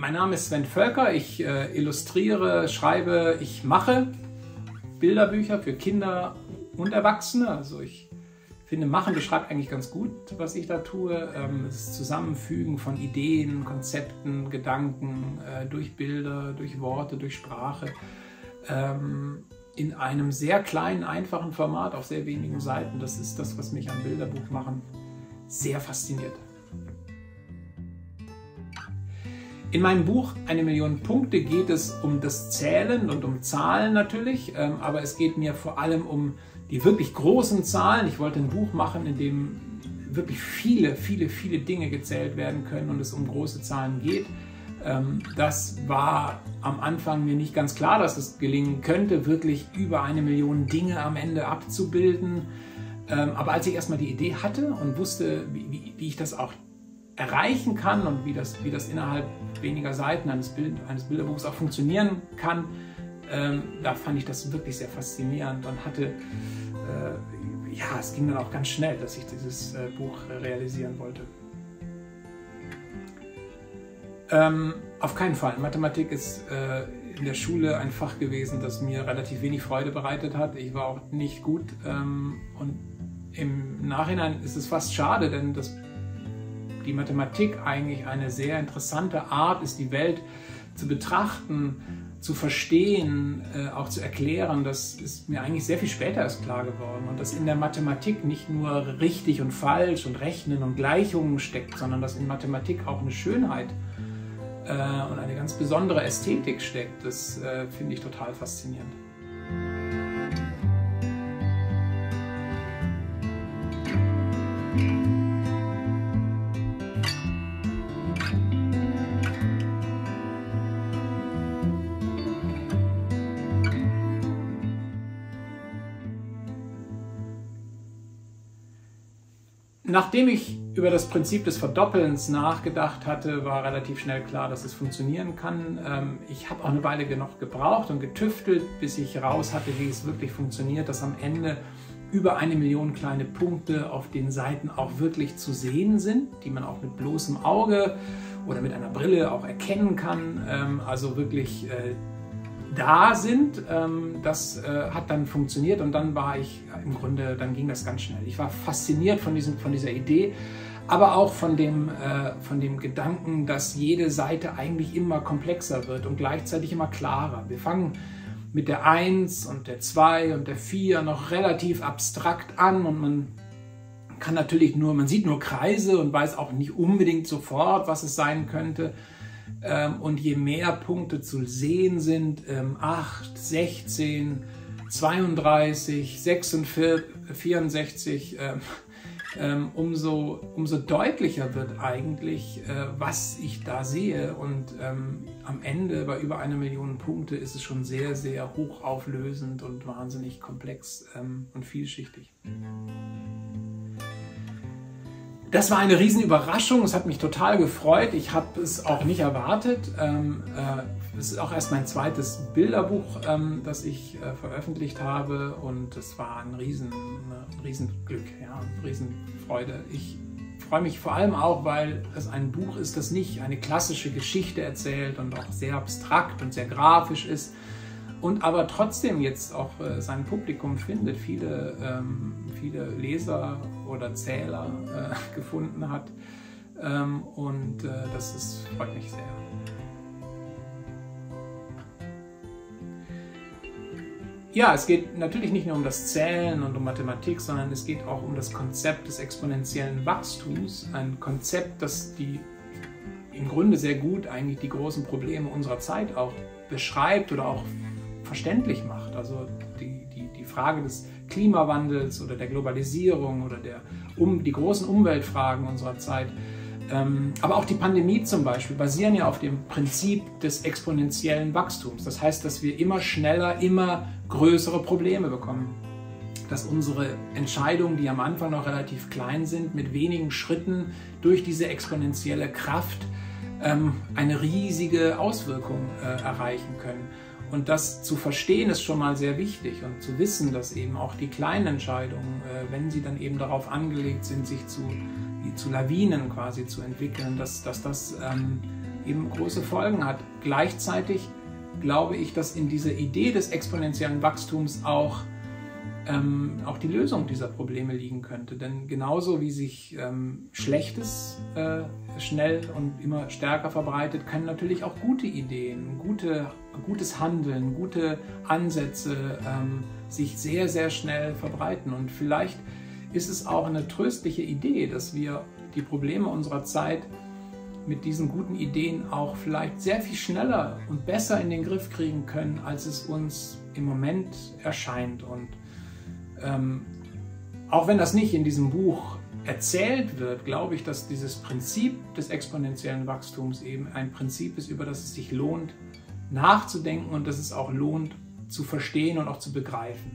Mein Name ist Sven Völker, ich äh, illustriere, schreibe, ich mache Bilderbücher für Kinder und Erwachsene. Also ich finde, machen beschreibt eigentlich ganz gut, was ich da tue. Ähm, das Zusammenfügen von Ideen, Konzepten, Gedanken äh, durch Bilder, durch Worte, durch Sprache ähm, in einem sehr kleinen, einfachen Format auf sehr wenigen Seiten. Das ist das, was mich am Bilderbuch machen sehr fasziniert. In meinem Buch Eine Million Punkte geht es um das Zählen und um Zahlen natürlich, ähm, aber es geht mir vor allem um die wirklich großen Zahlen. Ich wollte ein Buch machen, in dem wirklich viele, viele, viele Dinge gezählt werden können und es um große Zahlen geht. Ähm, das war am Anfang mir nicht ganz klar, dass es gelingen könnte, wirklich über eine Million Dinge am Ende abzubilden. Ähm, aber als ich erstmal die Idee hatte und wusste, wie, wie ich das auch erreichen kann und wie das, wie das innerhalb weniger Seiten eines, Bild, eines Bilderbuchs auch funktionieren kann, ähm, da fand ich das wirklich sehr faszinierend und hatte, äh, ja, es ging dann auch ganz schnell, dass ich dieses äh, Buch realisieren wollte. Ähm, auf keinen Fall. Mathematik ist äh, in der Schule ein Fach gewesen, das mir relativ wenig Freude bereitet hat. Ich war auch nicht gut ähm, und im Nachhinein ist es fast schade, denn das die Mathematik eigentlich eine sehr interessante Art ist, die Welt zu betrachten, zu verstehen, äh, auch zu erklären, das ist mir eigentlich sehr viel später erst klar geworden. Und dass in der Mathematik nicht nur richtig und falsch und Rechnen und Gleichungen steckt, sondern dass in Mathematik auch eine Schönheit äh, und eine ganz besondere Ästhetik steckt, das äh, finde ich total faszinierend. Nachdem ich über das Prinzip des Verdoppelns nachgedacht hatte, war relativ schnell klar, dass es funktionieren kann. Ähm, ich habe auch eine Weile noch gebraucht und getüftelt, bis ich raus hatte, wie es wirklich funktioniert, dass am Ende über eine Million kleine Punkte auf den Seiten auch wirklich zu sehen sind, die man auch mit bloßem Auge oder mit einer Brille auch erkennen kann. Ähm, also wirklich äh, da sind. Ähm, das äh, hat dann funktioniert und dann war ich im Grunde, dann ging das ganz schnell. Ich war fasziniert von, diesem, von dieser Idee, aber auch von dem, äh, von dem Gedanken, dass jede Seite eigentlich immer komplexer wird und gleichzeitig immer klarer. Wir fangen mit der 1 und der 2 und der 4 noch relativ abstrakt an und man kann natürlich nur, man sieht nur Kreise und weiß auch nicht unbedingt sofort, was es sein könnte. Ähm, und je mehr Punkte zu sehen sind, 8, 16, 32, 46, 64, umso, umso deutlicher wird eigentlich, äh, was ich da sehe. Und ähm, am Ende bei über einer Million Punkte ist es schon sehr, sehr hochauflösend und wahnsinnig komplex ähm, und vielschichtig. Das war eine Riesenüberraschung. Es hat mich total gefreut. Ich habe es auch nicht erwartet. Ähm, äh, es ist auch erst mein zweites Bilderbuch, ähm, das ich äh, veröffentlicht habe. Und es war ein Riesen, ein Riesenglück, ja, eine Riesenfreude. Ich freue mich vor allem auch, weil es ein Buch ist, das nicht eine klassische Geschichte erzählt und auch sehr abstrakt und sehr grafisch ist, und aber trotzdem jetzt auch äh, sein Publikum findet, viele, ähm, viele Leser oder Zähler äh, gefunden hat. Ähm, und äh, das ist, freut mich sehr. Ja, es geht natürlich nicht nur um das Zählen und um Mathematik, sondern es geht auch um das Konzept des exponentiellen Wachstums. Ein Konzept, das die im Grunde sehr gut eigentlich die großen Probleme unserer Zeit auch beschreibt oder auch verständlich macht. Also die, die, die Frage des Klimawandels oder der Globalisierung oder der, um, die großen Umweltfragen unserer Zeit, ähm, aber auch die Pandemie zum Beispiel, basieren ja auf dem Prinzip des exponentiellen Wachstums. Das heißt, dass wir immer schneller, immer größere Probleme bekommen. Dass unsere Entscheidungen, die am Anfang noch relativ klein sind, mit wenigen Schritten durch diese exponentielle Kraft ähm, eine riesige Auswirkung äh, erreichen können. Und das zu verstehen ist schon mal sehr wichtig und zu wissen, dass eben auch die kleinen Entscheidungen, äh, wenn sie dann eben darauf angelegt sind, sich zu, zu Lawinen quasi zu entwickeln, dass, dass das ähm, eben große Folgen hat. Gleichzeitig glaube ich, dass in dieser Idee des exponentiellen Wachstums auch, ähm, auch die Lösung dieser Probleme liegen könnte. Denn genauso wie sich ähm, Schlechtes äh, schnell und immer stärker verbreitet, können natürlich auch gute Ideen, gute, gutes Handeln, gute Ansätze ähm, sich sehr, sehr schnell verbreiten. Und vielleicht ist es auch eine tröstliche Idee, dass wir die Probleme unserer Zeit mit diesen guten Ideen auch vielleicht sehr viel schneller und besser in den Griff kriegen können, als es uns im Moment erscheint. Und ähm, auch wenn das nicht in diesem Buch erzählt wird, glaube ich, dass dieses Prinzip des exponentiellen Wachstums eben ein Prinzip ist, über das es sich lohnt nachzudenken und dass es auch lohnt zu verstehen und auch zu begreifen.